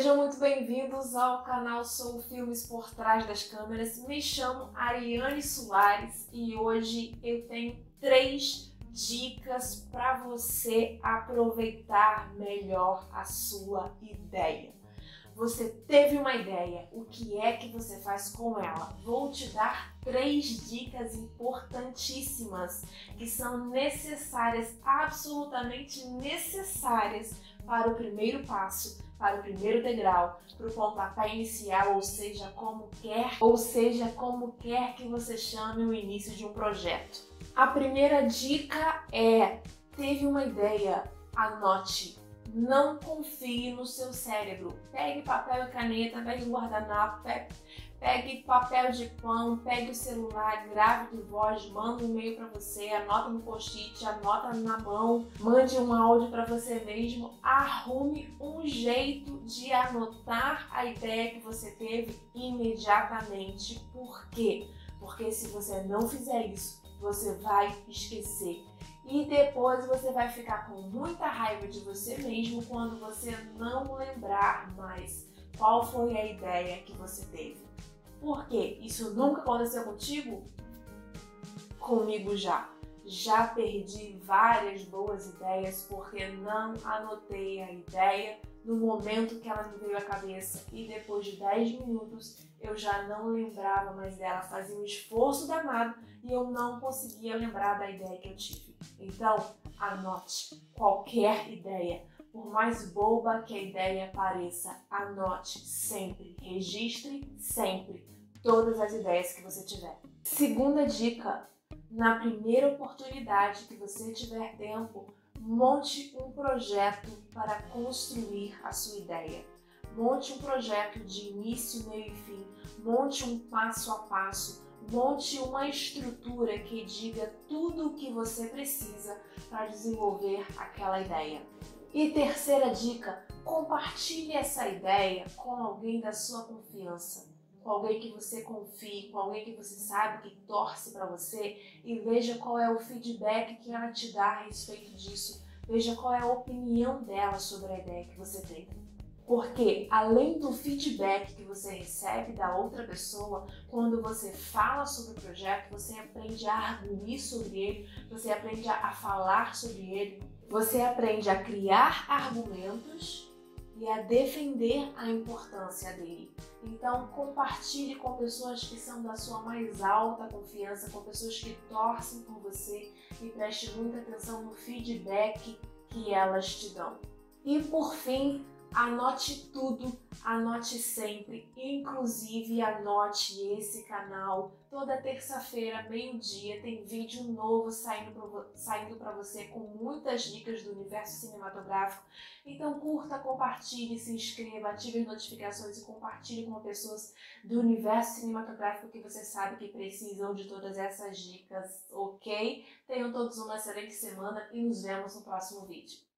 Sejam muito bem-vindos ao canal Sou Filmes por Trás das Câmeras. Me chamo Ariane Soares e hoje eu tenho três dicas para você aproveitar melhor a sua ideia. Você teve uma ideia, o que é que você faz com ela? Vou te dar três dicas importantíssimas que são necessárias, absolutamente necessárias para o primeiro passo para o primeiro degrau, para o pontapé inicial, ou seja, como quer, ou seja, como quer que você chame o início de um projeto. A primeira dica é: teve uma ideia, anote. Não confie no seu cérebro. Pegue papel e caneta, pegue um guardanapo, pegue Pegue papel de pão, pegue o celular, grave de voz, manda um e-mail para você, anota no post-it, anota na mão, mande um áudio para você mesmo, arrume um jeito de anotar a ideia que você teve imediatamente. Por quê? Porque se você não fizer isso, você vai esquecer. E depois você vai ficar com muita raiva de você mesmo quando você não lembrar mais qual foi a ideia que você teve. Por quê? Isso nunca aconteceu contigo? Comigo já. Já perdi várias boas ideias porque não anotei a ideia no momento que ela me veio à cabeça e depois de 10 minutos eu já não lembrava mais dela, fazia um esforço danado e eu não conseguia lembrar da ideia que eu tive. Então, anote qualquer ideia, por mais boba que a ideia pareça, anote sempre, registre sempre todas as ideias que você tiver. Segunda dica: na primeira oportunidade que você tiver tempo, monte um projeto para construir a sua ideia. Monte um projeto de início, meio e fim, monte um passo a passo, monte uma estrutura que diga tudo o que você precisa para desenvolver aquela ideia. E terceira dica: compartilhe essa ideia com alguém da sua confiança, com alguém que você confie, com alguém que você sabe que torce para você e veja qual é o feedback que ela te dá a respeito disso. Veja qual é a opinião dela sobre a ideia que você tem. Porque além do feedback que você recebe da outra pessoa, quando você fala sobre o projeto, você aprende a arguir sobre ele, você aprende a falar sobre ele, você aprende a criar argumentos e a defender a importância dele. Então, compartilhe com pessoas que são da sua mais alta confiança, com pessoas que torcem por você e preste muita atenção no feedback que elas te dão. E por fim, Anote tudo, anote sempre, inclusive anote esse canal. Toda terça-feira, meio-dia, tem vídeo novo saindo para você com muitas dicas do universo cinematográfico. Então curta, compartilhe, se inscreva, ative as notificações e compartilhe com pessoas do universo cinematográfico que você sabe que precisam de todas essas dicas, ok? Tenham todos uma excelente semana e nos vemos no próximo vídeo.